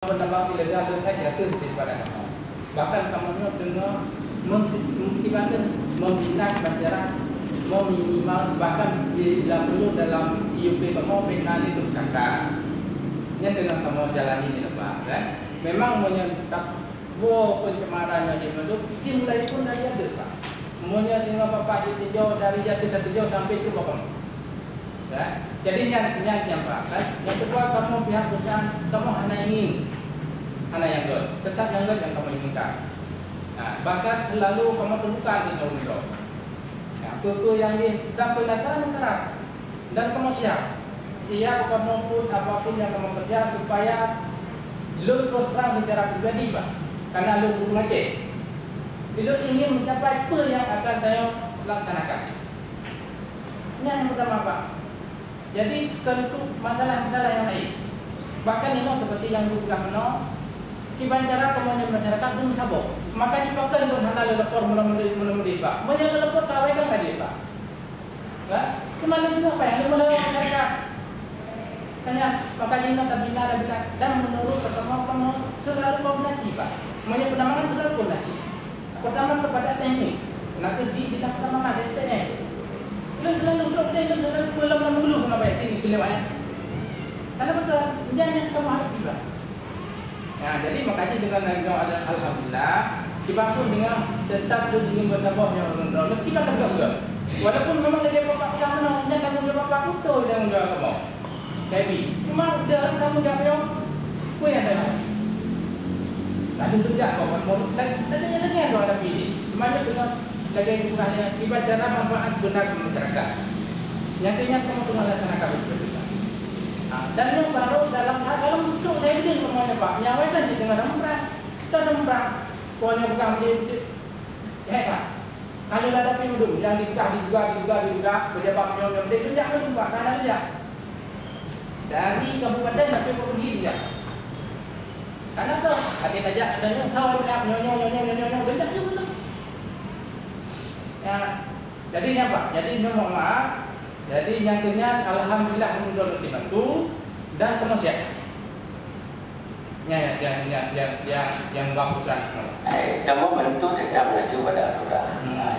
menambah ilegal dengan jatuh di pada kamu. Bahkan kamu dengan mengakibatkan membina masyarakat meminimal bahkan bila perlu dalam IUP kamu penal itu sangka. Yang dengan kamu jalani ini lepas kan. Memang menyentak wo pencemaran yang itu dimulai pun dari ada pak. Semuanya sehingga bapak jadi jauh dari jatuh satu jauh sampai itu bapak. Ya. Jadi yang yang yang pak, kan? Yang kedua kamu pihak perusahaan kamu hanya ingin hanya yang good, tetap yang good yang kamu inginkan. Nah, bahkan selalu kamu temukan di dalam itu. Ya, apa yang di dalam penasaran syarat dan kamu siap, siap kamu pun apapun yang kamu kerja supaya lu terus terang secara pribadi pak, karena lu belum lagi. Lu ingin mencapai apa yang akan saya laksanakan. Ini yang pertama pak. Jadi tentu masalah-masalah yang lain. Bahkan ini seperti yang dulu no, kiban cara masyarakat belum sabo. Maka dipakai untuk hal lepor mula-mula mula-mula pak. Banyak lepor kawai kan tadi pak. Kan? Cuma juga apa yang mula masyarakat. Tanya maka ini tak bina dan bina dan menurut pertama kamu selalu koordinasi pak. Banyak penambangan selalu koordinasi. Pertama kepada teknik. Nanti di kita pertama ada teknik. Lu selalu drop dia lu selalu pulang dalam dulu banyak. Karena betul jangan kamu harus tiba. Ya, jadi makanya dengan harga alhamdulillah kita pun dengan tetap tu dengan bersabar yang rendah. Kita tak enggak. Walaupun memang lagi bapak kamu nak tanggung jawab bapak aku tu tanggung jawab kamu. Baby, cuma dah tanggung jawab yang kau yang dah. Lalu tu jak kau mau lagi lagi lagi ada pilih. Cuma dengan lagi bukannya ibadah manfaat benar masyarakat. Nyatanya kamu laksanakan itu juga. Nah, dan yang baru dalam kalau muncul saya bilang semuanya Pak, menyampaikan sih dengan memperang, kita memperang, pokoknya bukan di, ya Pak. Kalau ada pinjam yang dibuka, dibuka, dibuka, dibuka, pejabat penyom dia kerja pun juga karena dia dari kabupaten sampai ke dia. Karena tu, ada saja adanya sawah pihak nyonya nyonya nyonya nyonya juga. Ya, jadi ini apa? Jadi ini mohon maaf. Jadi nyatanya alhamdulillah mudah dibantu dan kemanusiaan. Ya, yang yang yang yang yang bagusan. Eh, kamu bentuk tetap maju pada aturan. Hmm.